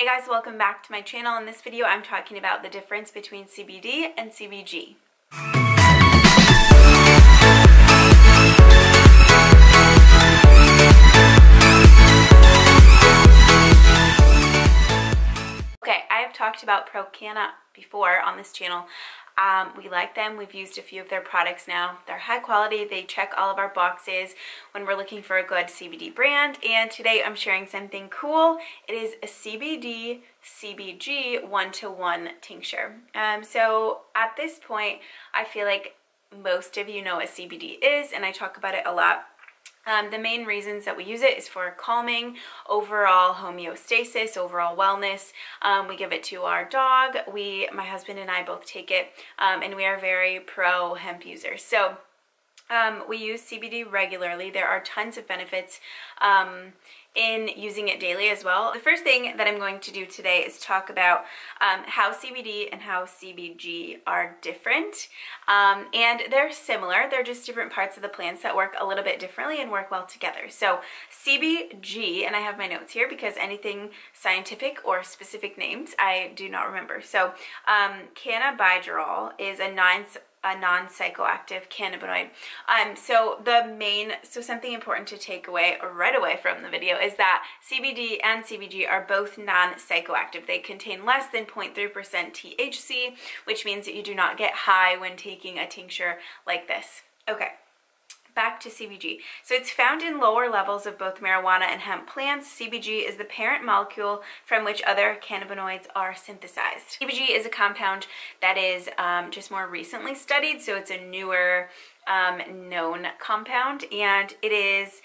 Hey guys, welcome back to my channel. In this video, I'm talking about the difference between CBD and CBG. Talked about Procana before on this channel. Um, we like them. We've used a few of their products now. They're high quality. They check all of our boxes when we're looking for a good CBD brand. And today I'm sharing something cool. It is a CBD CBG one-to-one -one tincture. Um, so at this point, I feel like most of you know what CBD is and I talk about it a lot um, the main reasons that we use it is for calming, overall homeostasis, overall wellness. Um, we give it to our dog. We, my husband and I both take it, um, and we are very pro hemp users. So um, we use CBD regularly. There are tons of benefits. In using it daily as well. The first thing that I'm going to do today is talk about um, how CBD and how CBG are different. Um, and they're similar, they're just different parts of the plants that work a little bit differently and work well together. So CBG, and I have my notes here because anything scientific or specific names I do not remember. So um, cannabigerol is a non a non-psychoactive cannabinoid. Um, so the main, so something important to take away right away from the video is that CBD and CBG are both non-psychoactive. They contain less than 0.3% THC, which means that you do not get high when taking a tincture like this. Okay back to CBG. So it's found in lower levels of both marijuana and hemp plants. CBG is the parent molecule from which other cannabinoids are synthesized. CBG is a compound that is um, just more recently studied, so it's a newer um, known compound, and it is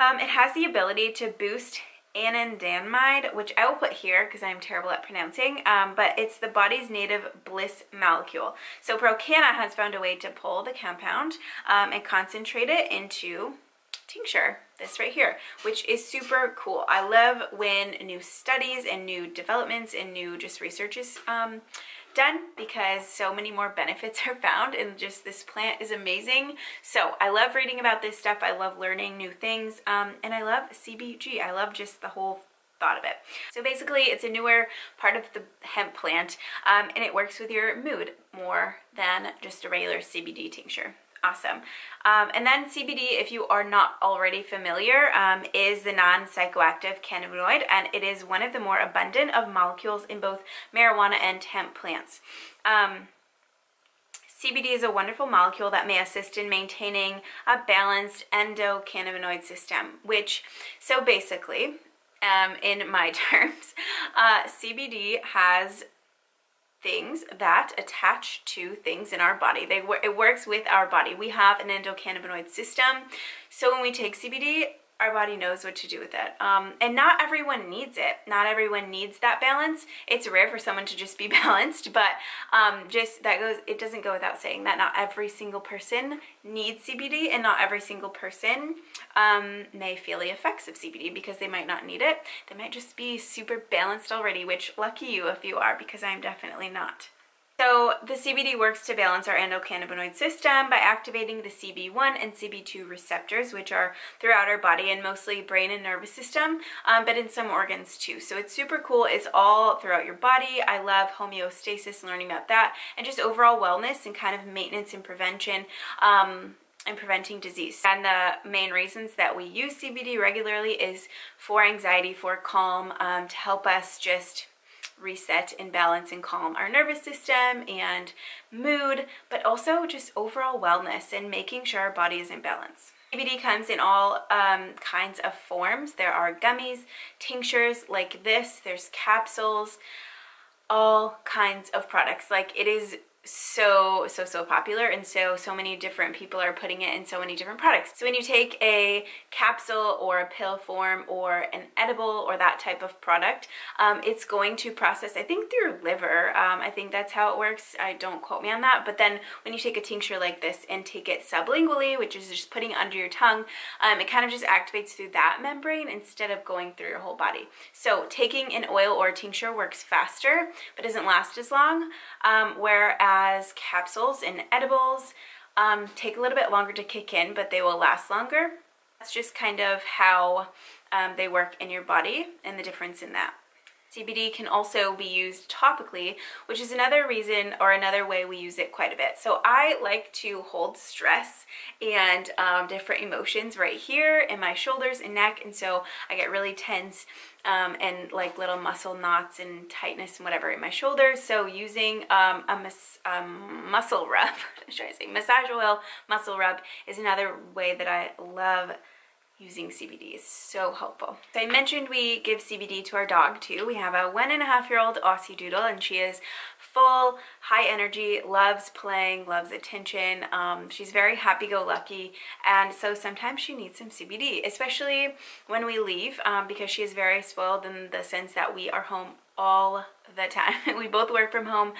um, it has the ability to boost anandamide, which I will put here because I'm terrible at pronouncing, um, but it's the body's native bliss molecule. So Procana has found a way to pull the compound um, and concentrate it into tincture, this right here, which is super cool. I love when new studies and new developments and new just research is um, done because so many more benefits are found and just this plant is amazing. So I love reading about this stuff. I love learning new things um, and I love CBG. I love just the whole thought of it. So basically it's a newer part of the hemp plant um, and it works with your mood more than just a regular CBD tincture awesome. Um, and then CBD, if you are not already familiar, um, is the non-psychoactive cannabinoid, and it is one of the more abundant of molecules in both marijuana and hemp plants. Um, CBD is a wonderful molecule that may assist in maintaining a balanced endocannabinoid system, which, so basically, um, in my terms, uh, CBD has things that attach to things in our body. They It works with our body. We have an endocannabinoid system. So when we take CBD, our body knows what to do with it. Um, and not everyone needs it. Not everyone needs that balance. It's rare for someone to just be balanced, but um, just that goes, it doesn't go without saying that not every single person needs CBD and not every single person um, may feel the effects of CBD because they might not need it. They might just be super balanced already, which lucky you if you are because I'm definitely not. So the CBD works to balance our endocannabinoid system by activating the CB1 and CB2 receptors, which are throughout our body and mostly brain and nervous system, um, but in some organs too. So it's super cool. It's all throughout your body. I love homeostasis and learning about that and just overall wellness and kind of maintenance and prevention. Um, and preventing disease. And the main reasons that we use CBD regularly is for anxiety, for calm, um, to help us just reset and balance and calm our nervous system and mood, but also just overall wellness and making sure our body is in balance. CBD comes in all um, kinds of forms. There are gummies, tinctures like this, there's capsules, all kinds of products. Like it is so so so popular and so so many different people are putting it in so many different products. So when you take a capsule or a pill form or an edible or that type of product um, it's going to process i think through liver. Um, i think that's how it works. I don't quote me on that. But then when you take a tincture like this and take it sublingually which is just putting under your tongue um, it kind of just activates through that membrane instead of going through your whole body. So taking an oil or a tincture works faster but doesn't last as long um, whereas as capsules and edibles um, take a little bit longer to kick in, but they will last longer. That's just kind of how um, they work in your body and the difference in that. CBD can also be used topically, which is another reason or another way we use it quite a bit. So I like to hold stress and um, different emotions right here in my shoulders and neck, and so I get really tense um, and like little muscle knots and tightness and whatever in my shoulders. So using um, a mas um, muscle rub, should I say massage oil muscle rub is another way that I love using CBD is so helpful. So I mentioned we give CBD to our dog too. We have a one and a half year old Aussie Doodle and she is full, high energy, loves playing, loves attention. Um, she's very happy-go-lucky and so sometimes she needs some CBD, especially when we leave um, because she is very spoiled in the sense that we are home all the time. we both work from home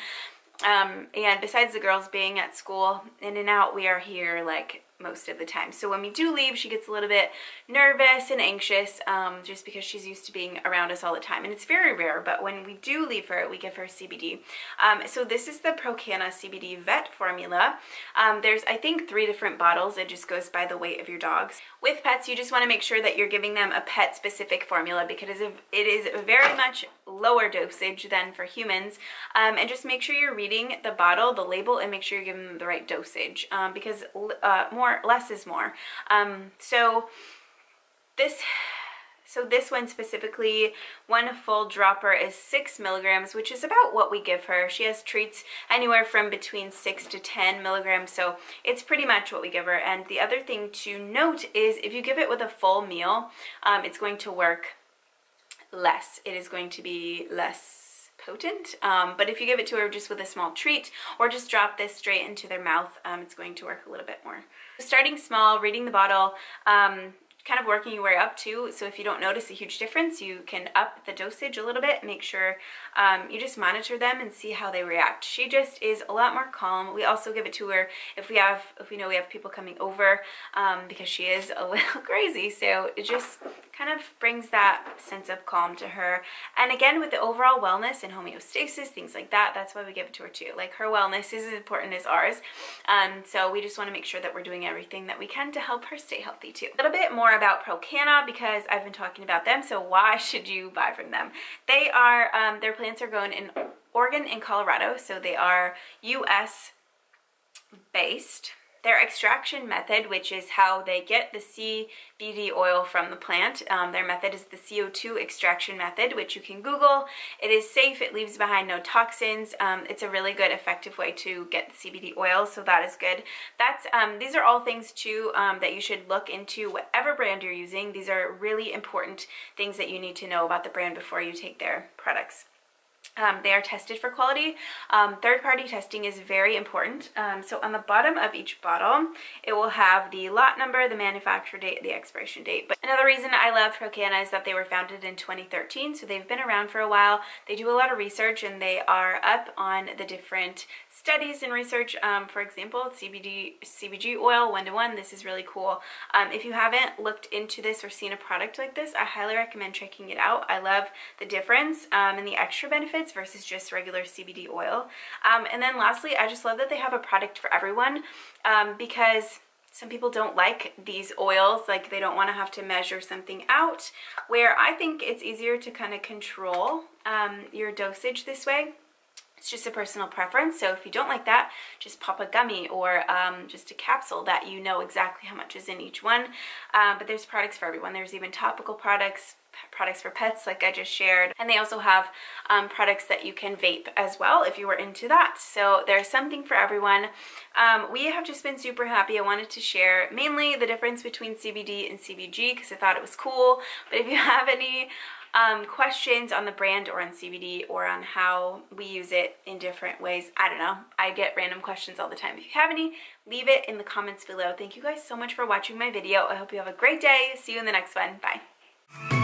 um, and besides the girls being at school in and out, we are here like most of the time. So when we do leave, she gets a little bit nervous and anxious um, just because she's used to being around us all the time. And it's very rare, but when we do leave her, we give her CBD. Um, so this is the ProCana CBD Vet formula. Um, there's, I think, three different bottles. It just goes by the weight of your dogs. With pets, you just want to make sure that you're giving them a pet-specific formula because it is very much lower dosage than for humans. Um, and just make sure you're reading the bottle, the label, and make sure you're giving them the right dosage um, because uh, more more, less is more. Um, so this so this one specifically, one full dropper is six milligrams, which is about what we give her. She has treats anywhere from between six to 10 milligrams, so it's pretty much what we give her. And the other thing to note is if you give it with a full meal, um, it's going to work less. It is going to be less potent. Um, but if you give it to her just with a small treat or just drop this straight into their mouth, um, it's going to work a little bit more. Starting small, reading the bottle, um, kind of working your way up too. So if you don't notice a huge difference, you can up the dosage a little bit. Make sure um, you just monitor them and see how they react. She just is a lot more calm. We also give it to her if we have, if we know we have people coming over um, because she is a little crazy. So it just kind of brings that sense of calm to her. And again, with the overall wellness and homeostasis, things like that, that's why we give it to her too. Like her wellness is as important as ours. Um, so we just want to make sure that we're doing everything that we can to help her stay healthy too. A little bit more about ProCana because I've been talking about them. So why should you buy from them? They are, um, their plants are grown in Oregon and Colorado. So they are US based. Their extraction method, which is how they get the CBD oil from the plant, um, their method is the CO2 extraction method, which you can Google. It is safe, it leaves behind no toxins. Um, it's a really good, effective way to get the CBD oil, so that is good. That's um, These are all things, too, um, that you should look into whatever brand you're using. These are really important things that you need to know about the brand before you take their products. Um, they are tested for quality. Um, Third-party testing is very important. Um, so on the bottom of each bottle, it will have the lot number, the manufacturer date, the expiration date. But another reason I love ProCana is that they were founded in 2013, so they've been around for a while. They do a lot of research and they are up on the different studies and research. Um, for example, CBD, CBG oil, one-to-one, -one, this is really cool. Um, if you haven't looked into this or seen a product like this, I highly recommend checking it out. I love the difference um, and the extra benefits versus just regular CBD oil. Um, and then lastly, I just love that they have a product for everyone um, because some people don't like these oils, like they don't want to have to measure something out, where I think it's easier to kind of control um, your dosage this way. It's just a personal preference, so if you don't like that, just pop a gummy or um, just a capsule that you know exactly how much is in each one. Um, but there's products for everyone. There's even topical products, products for pets like I just shared. And they also have um, products that you can vape as well if you were into that. So there's something for everyone. Um, we have just been super happy. I wanted to share mainly the difference between CBD and CBG because I thought it was cool. But if you have any um, questions on the brand or on CBD or on how we use it in different ways, I don't know. I get random questions all the time. If you have any, leave it in the comments below. Thank you guys so much for watching my video. I hope you have a great day. See you in the next one. Bye.